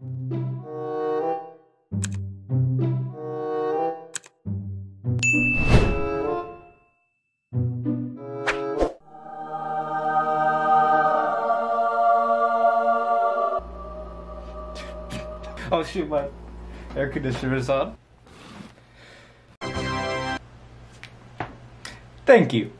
oh shoot, my air conditioner is on. Thank you.